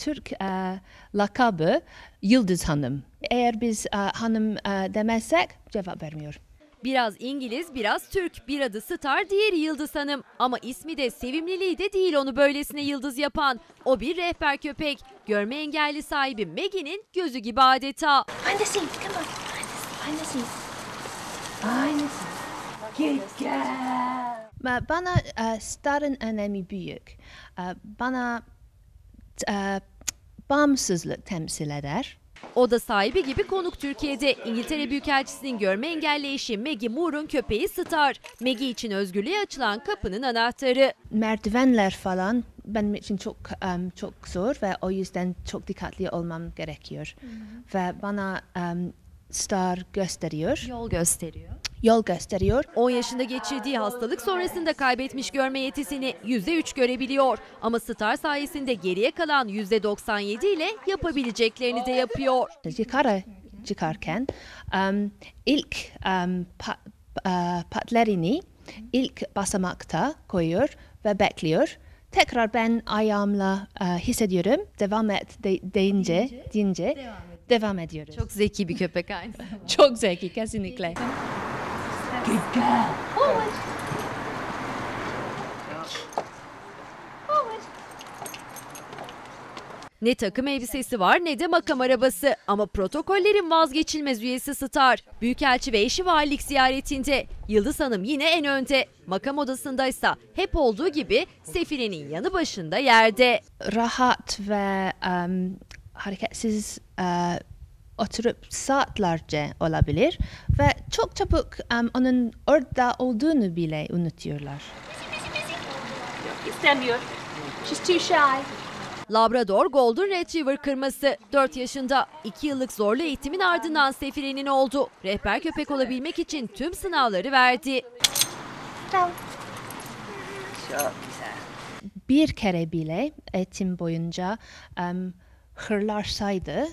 Türk e, lakabı Yıldız Hanım. Eğer biz e, hanım e, demezsek cevap vermiyor. Biraz İngiliz, biraz Türk. Bir adı Star, diğeri Yıldız Hanım. Ama ismi de sevimliliği de değil onu böylesine yıldız yapan. O bir rehber köpek. Görme engelli sahibi Maggie'nin gözü gibi adeta. Scenes, come on. Behind the scenes. Ba- Bana e, Star'ın önemi büyük. E, Bana e, bağımsızlık temsil eder. O da sahibi gibi konuk Türkiye'de. İngiltere Büyükelçisi'nin görme engelli eşi Maggie Moore'un köpeği Star. Maggie için özgürlüğe açılan kapının anahtarı. merdivenler falan benim için çok em, çok zor ve o yüzden çok dikkatli olmam gerekiyor. Ve bana em, star gösteriyor, Yol gösteriyor. Yol gösteriyor. 10 yaşında geçirdiği hastalık sonrasında kaybetmiş görme yetisini %3 görebiliyor. Ama Star sayesinde geriye kalan %97 ile yapabileceklerini de yapıyor. Yukarı çıkarken em, ilk em, pa- e, patlerini ilk basamakta koyuyor ve bekliyor. Tekrar ben ayağımla e, hissediyorum. Devam et de- deyince, deyince devam ediyoruz. Çok zeki bir köpek aynı. Çok zeki kesinlikle. Ne takım elbisesi var ne de makam arabası. Ama protokollerin vazgeçilmez üyesi Star. Büyükelçi ve eşi valilik ziyaretinde. Yıldız Hanım yine en önde. Makam odasındaysa hep olduğu gibi Sefire'nin yanı başında yerde. Rahat ve em, hareketsiz e, oturup saatlerce olabilir ve çok çabuk em, onun orada olduğunu bile unutuyorlar. İstemiyor. She's too shy. Labrador Golden Retriever kırması 4 yaşında 2 yıllık zorlu eğitimin ardından Sefire'nin oldu. Rehber köpek olabilmek için tüm sınavları verdi. Bir kere bile eğitim boyunca em, hırlarsaydı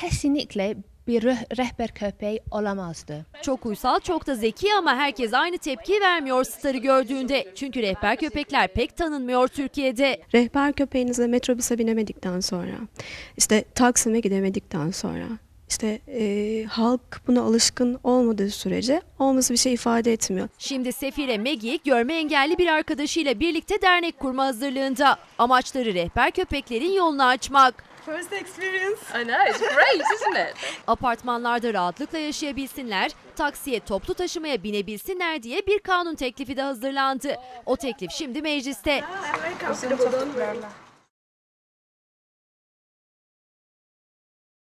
kesinlikle bir reh- rehber köpeği olamazdı. Çok uysal, çok da zeki ama herkes aynı tepkiyi vermiyor Star'ı gördüğünde. Çünkü rehber köpekler pek tanınmıyor Türkiye'de. Rehber köpeğinize metrobüse binemedikten sonra, işte Taksim'e gidemedikten sonra, işte e, halk buna alışkın olmadığı sürece olması bir şey ifade etmiyor. Şimdi Sefire Maggie görme engelli bir arkadaşıyla birlikte dernek kurma hazırlığında. Amaçları rehber köpeklerin yolunu açmak. First experience. I know, it's great, isn't it? Apartmanlarda rahatlıkla yaşayabilsinler, taksiye toplu taşımaya binebilsinler diye bir kanun teklifi de hazırlandı. O teklif şimdi mecliste.